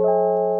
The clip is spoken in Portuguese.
Música